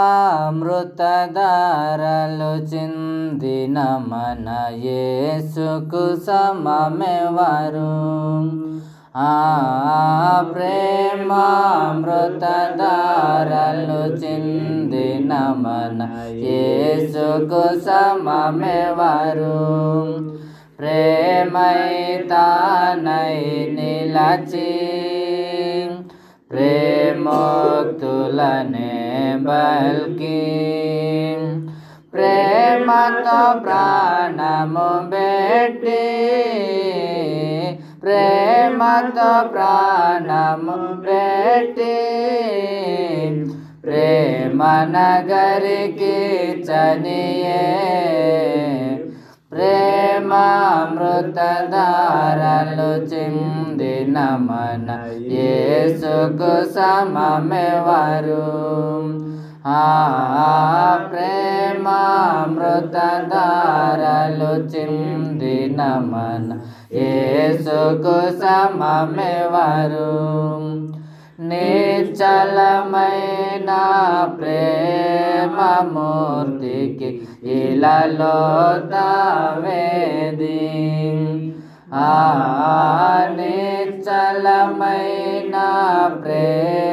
అమృతధారలు చిందిన మన యేసుకు సమమెవరు? ఆ ప్రేమామృతధారలు చిందిన మన యేసుకు సమమెవరు? ప్రేమైతానై నిలచి ప్రేమోక్తులనే బల్కి ప్రేమతో ప్రాణము పెట్టి ప్రేమతో ప్రాణము పెట్టి ప్రేమ నగరికి చనియే ప్రేమామృతధారలు చిందిన మన యేసుకు సమమెవరు? ఆ ప్రేమామృతధారలు చిందిన మన యేసుకు సమమెవరు? నిర్చలమైన ప్రేమమూర్తికి ఇలలో తావేది ఆ నిర్చలమైన ప్రేమమూర్తికి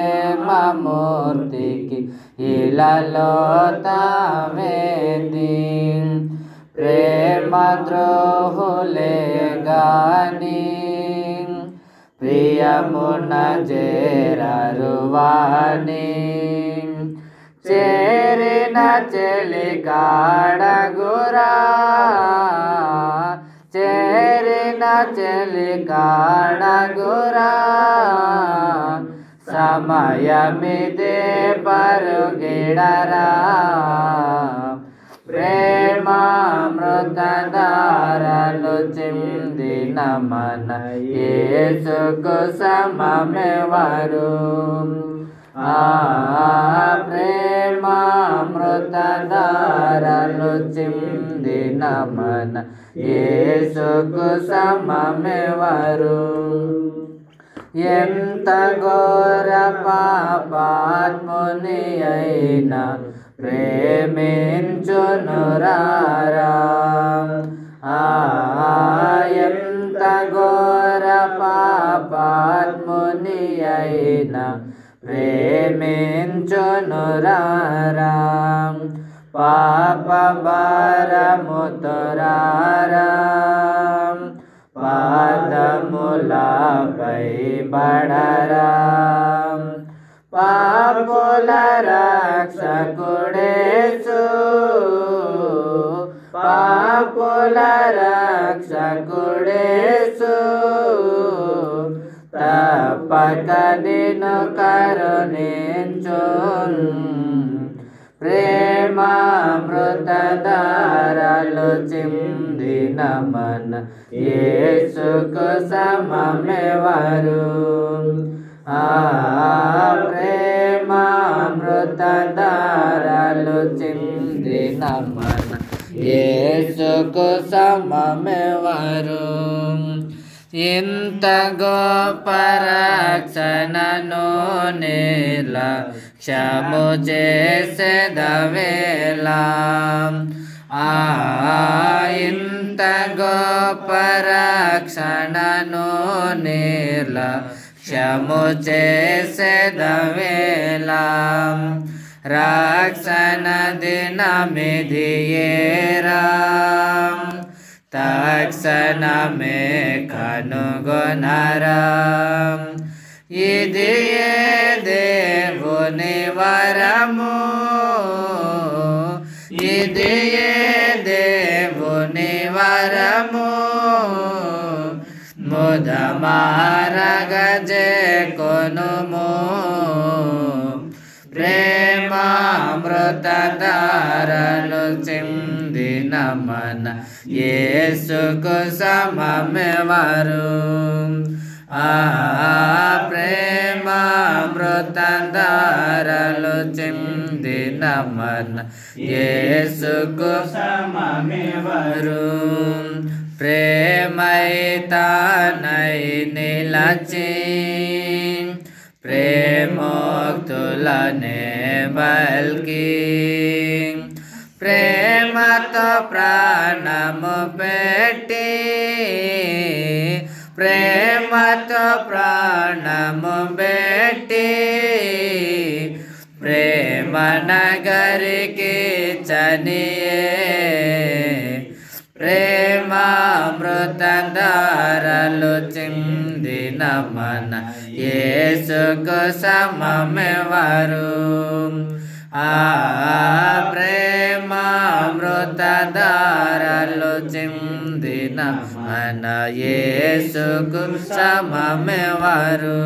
ఇలలో తావేది ప్రేమ ద్రోహులే గానీ ప్రియమున చేరరువాని చేరిన చెలి కాడగురా చేరిన చెలి కాడగురా సమయమిదే పరుగిడరా. యేసుకు సమమెవరు. ఆ ప్రేమామృతధారలు చిందిన మన యేసుకు సమమెవరు. ఎంత ఘోర పాపాత్ముని అయినా ప్రేమించునురారా. పాపుల రక్షకుడేసు. పాపుల రక్షకుడేసు. తప్పక నిన్ను కరుణించున్. ప్రేమామృతధారలు చిందిన మన యేసుకు సమమెవరు ఆ ప్రే ప్రేమామృతధారలు చిందిన మన యేసుకు సమమెవరు? ఇంత గొప్ప రక్షణను నేల క్షము समुचे से दवेलाम रक्षण दिन में दिए राम। तक्षण में खनु गुनरम ये देव निवरमो। ये देव निवरमो। मुदमारग వరము ముదమారగజే కొనుము ప్రేమామృతధారలు చిందిన మన యేసుకు సమమెవరు ఆ ప్రేమామృతధారలు చిందిన మన యేసుకు సమమెవరు प्रे प्रेमोक्तुलने बल्कि प्रेमत प्राणमुपेटि प्रेमत प्राणमुपेटि प्रेमनगरिके चनिये ప్రేమామృతంధారలు చిందిన మన యేసుకు సమమెవరు? ఆ ప్రేమామృతధారలు చిందిన మన యేసుకు సమమెవరు?